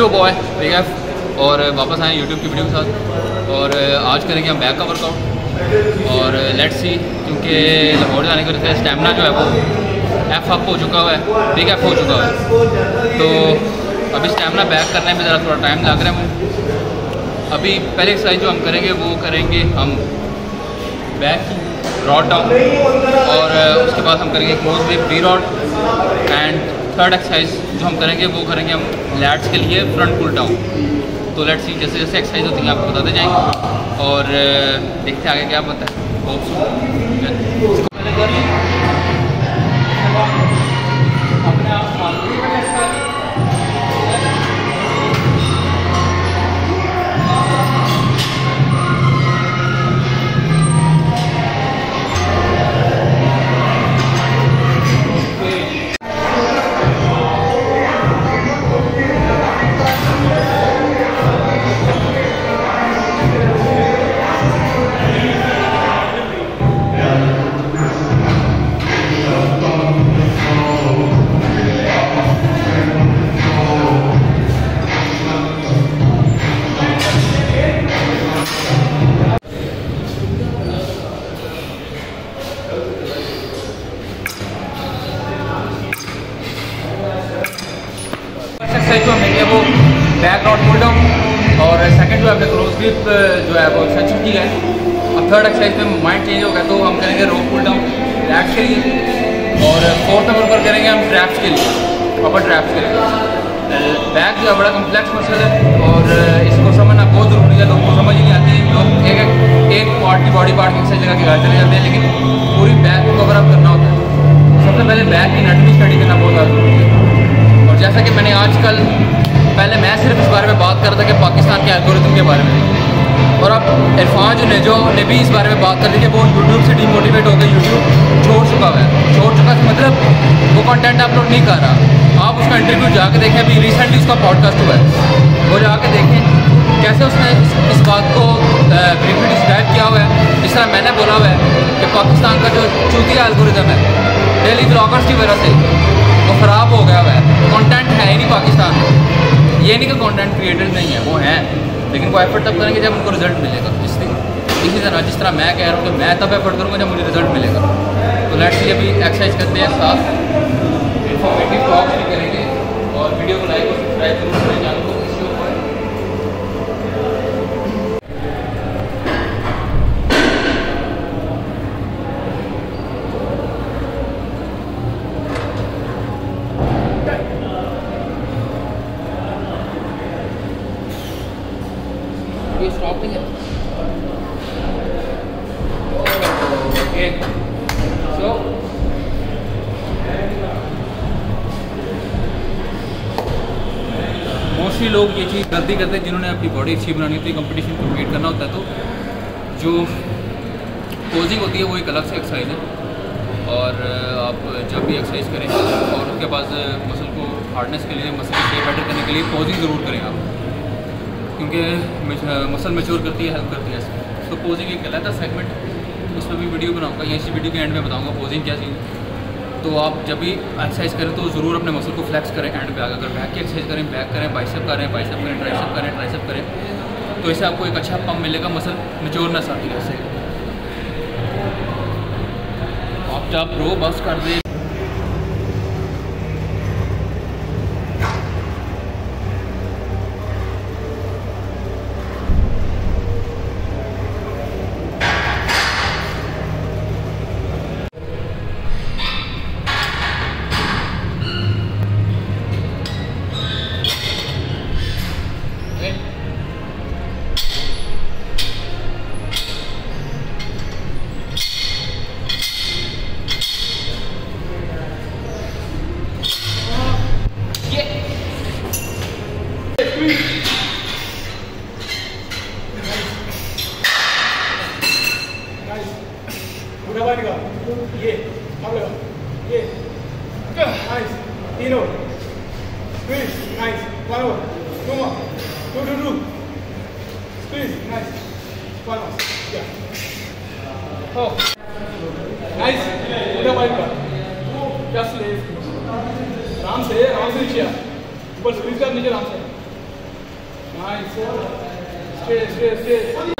Issue boy big F और वापस आए यूट्यूब की वीडियो के साथ। और आज करेंगे हम बैक का वर्कआउट और लेट्स सी क्योंकि लाहौर जाने की वजह से स्टेमिना जो है वो एफ़ अप हो चुका हुआ है। बिग एफ़ हो चुका हुआ है। तो अभी स्टेमिना बैक करने में ज़रा थोड़ा टाइम लग रहा है अभी पहले एक्सरसाइज जो हम करेंगे, वो करेंगे हम बैक रॉड डाउन और उसके बाद हम करेंगे क्लोज विप प्री रॉड एंड थर्ड एक्सरसाइज जो हम करेंगे, वो करेंगे हम लैट्स के लिए फ्रंट पुल डाउन तो लेट्स सी जैसे जैसे एक्सरसाइज होती है आपको बताते जाएँगे। और देखते आगे क्या बनता है। अपने आप पुल डाउन और सेकंड जो है क्लोज ग्रिप जो है, वो सचिन की है। अब थर्ड एक्सरसाइज में माइंड चेंज होगा तो हम करेंगे रोप पुल डाउन लैट्स के लिए। और फोर्थ नंबर पर करेंगे हम ट्रैप्स के लिए अपर ट्रैप्स के लिए। बैक जो है, बड़ा कम्प्लेक्स मसल है। और इसको समझना बहुत ज़रूरी है। लोगों को समझ ही नहीं आती लोग एक एक एक पार्ट की बॉडी पार्ट एक्सरसाइज लगा के घर चले जाते हैं, लेकिन पूरी बैक को कवर अप करना होता है। सबसे पहले बैक की नटनी स्टडी करना बहुत ज़्यादा ज़रूरी है। और जैसा कि मैंने आजकल पहले मैं सिर्फ़ इस बारे में बात कर रहा था कि पाकिस्तान के एल्गोरिथम के बारे में और अब इरफान जो ने जो ने भी इस बारे में बात कर दी कि वो यूट्यूब से डिमोटिवेट होकर यूट्यूब छोड़ चुका है। छोड़ चुका मतलब वो कंटेंट अपलोड नहीं कर रहा। आप उसका इंटरव्यू जाके देखें अभी रिसेंटली उसका पॉडकास्ट हुआ है। वो जाके देखें कैसे उसने इस, इस बात को ब्रीफली डिस्क्राइब किया हुआ है। जिस तरह मैंने बोला हुआ है कि पाकिस्तान का जो चूतिया एल्गोरिथम है डेली ब्लॉगर्स की वजह से वो ख़राब हो गया हुआ है। कंटेंट है ही नहीं ये नहीं कि कंटेंट क्रिएटर नहीं है, वो हैं। लेकिन वो एफर्ट तब करेंगे जब उनको रिज़ल्ट मिलेगा, इस इसी तरह, जिस तरह मैं कह रहा हूँ कि मैं तब एफर्ट करूँगा जब मुझे रिज़ल्ट मिलेगा। तो लेट्स सी अभी एक्सरसाइज करते हैं साथ। इन्फॉर्मेटिव टॉक्स भी करेंगे और वीडियो को लाइक और सब्सक्राइब ज़रूर करें ये स्टॉप नहीं है सो मोस्टली लोग ये चीज़ गलती करते हैं जिन्होंने अपनी बॉडी अच्छी बनानी होती है कंपटीशन कम्पीट करना होता है तो जो पोजिंग होती है वो एक अलग से एक्सरसाइज है। और आप जब भी एक्सरसाइज करें और उसके बाद मसल को हार्डनेस के लिए मसल को बेटर करने के लिए पोजिंग ज़रूर करें आप। क्योंकि मसल मेच्योर करती है हेल्प करती है तो पोजिंग एक अलग सेगमेंट उस पर भी वीडियो बनाऊँगा, या इसी वीडियो के एंड में बताऊँगा पोजिंग क्या चीज़ तो आप जब भी एक्सरसाइज करें तो ज़रूर अपने मसल को फ्लैक्स करें एंड पे आगे। अगर बैक की एक्सरसाइज करें बैक करें बाइसेप करें बाइसेप करें ट्राइसेप करें ट्राइसेप करें तो इससे आपको एक अच्छा पम्प मिलेगा मसल मेच्योरनेस आती है आप जब रो बस कर दें बार का ये अब लगा ये नाइस तीनों squeeze nice one more two more two two two squeeze nice one more yeah oh nice पूरा बार का just left आराम से आराम से नीचे ऊपर स्क्वीज कर नीचे आराम से Nice. Stay, stay, stay.